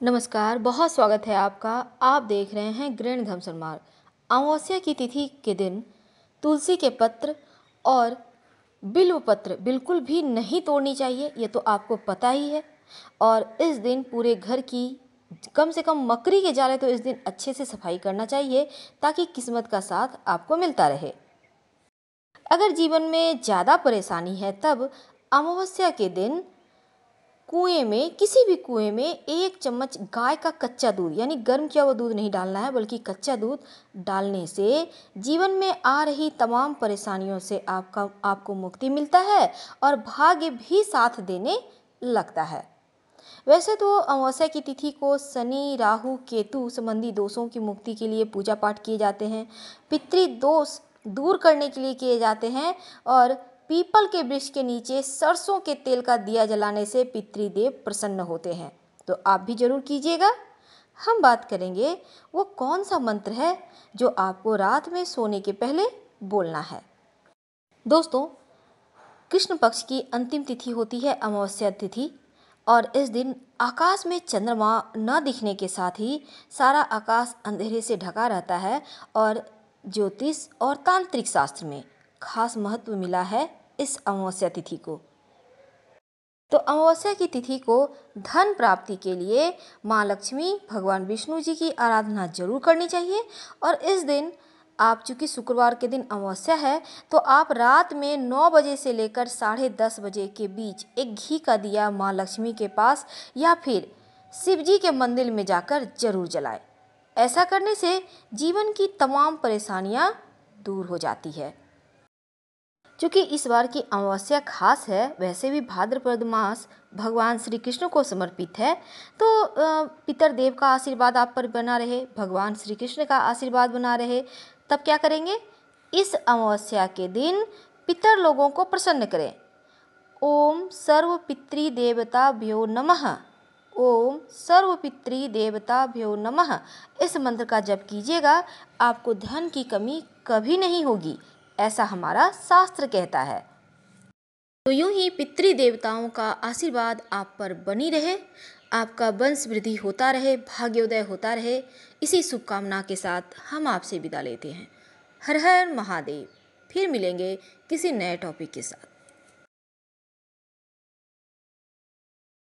नमस्कार, बहुत स्वागत है आपका। आप देख रहे हैं गृहण धम सन्मार अमावस्या की तिथि के दिन तुलसी के पत्र और बिल्व पत्र बिल्कुल भी नहीं तोड़नी चाहिए, ये तो आपको पता ही है। और इस दिन पूरे घर की कम से कम मकड़ी के जाले तो इस दिन अच्छे से सफ़ाई करना चाहिए, ताकि किस्मत का साथ आपको मिलता रहे। अगर जीवन में ज़्यादा परेशानी है, तब अमावस्या के दिन कुएँ में, किसी भी कुएँ में एक चम्मच गाय का कच्चा दूध, यानी गर्म किया हुआ दूध नहीं डालना है, बल्कि कच्चा दूध डालने से जीवन में आ रही तमाम परेशानियों से आपका, आपको मुक्ति मिलता है और भाग्य भी साथ देने लगता है। वैसे तो अमावस्या की तिथि को शनि, राहु, केतु संबंधी दोषों की मुक्ति के लिए पूजा पाठ किए जाते हैं, पितृ दोष दूर करने के लिए किए जाते हैं और पीपल के वृक्ष के नीचे सरसों के तेल का दिया जलाने से पितृदेव प्रसन्न होते हैं। तो आप भी ज़रूर कीजिएगा। हम बात करेंगे, वो कौन सा मंत्र है जो आपको रात में सोने के पहले बोलना है? दोस्तों, कृष्ण पक्ष की अंतिम तिथि होती है अमावस्या तिथि और इस दिन आकाश में चंद्रमा न दिखने के साथ ही सारा आकाश अंधेरे से ढका रहता है और ज्योतिष और तांत्रिक शास्त्र में। खास महत्व मिला है इस अमावस्या तिथि को। तो अमावस्या की तिथि को धन प्राप्ति के लिए माँ लक्ष्मी, भगवान विष्णु जी की आराधना ज़रूर करनी चाहिए और इस दिन आप चूँकि शुक्रवार के दिन अमावस्या है तो आप रात में नौ बजे से लेकर साढ़े दस बजे के बीच एक घी का दिया माँ लक्ष्मी के पास या फिर शिव जी के मंदिर में जाकर ज़रूर जलाएँ। ऐसा करने से जीवन की तमाम परेशानियाँ दूर हो जाती है। चूँकि इस बार की अमावस्या खास है, वैसे भी भाद्रपद मास भगवान श्री कृष्ण को समर्पित है। तो पितर देव का आशीर्वाद आप पर बना रहे, भगवान श्री कृष्ण का आशीर्वाद बना रहे, तब क्या करेंगे? इस अमावस्या के दिन पितर लोगों को प्रसन्न करें। ओम सर्व पितृ देवता भ्यो नमः। ओम सर्व पितृ देवता भ्यो नमः। इस मंत्र का जप कीजिएगा, आपको धन की कमी कभी नहीं होगी। ऐसा हमारा शास्त्र कहता है। तो यूँ ही पितृ देवताओं का आशीर्वाद आप पर बनी रहे, आपका वंश वृद्धि होता रहे, भाग्योदय होता रहे, इसी शुभकामना के साथ हम आपसे विदा लेते हैं। हर हर महादेव, फिर मिलेंगे किसी नए टॉपिक के साथ।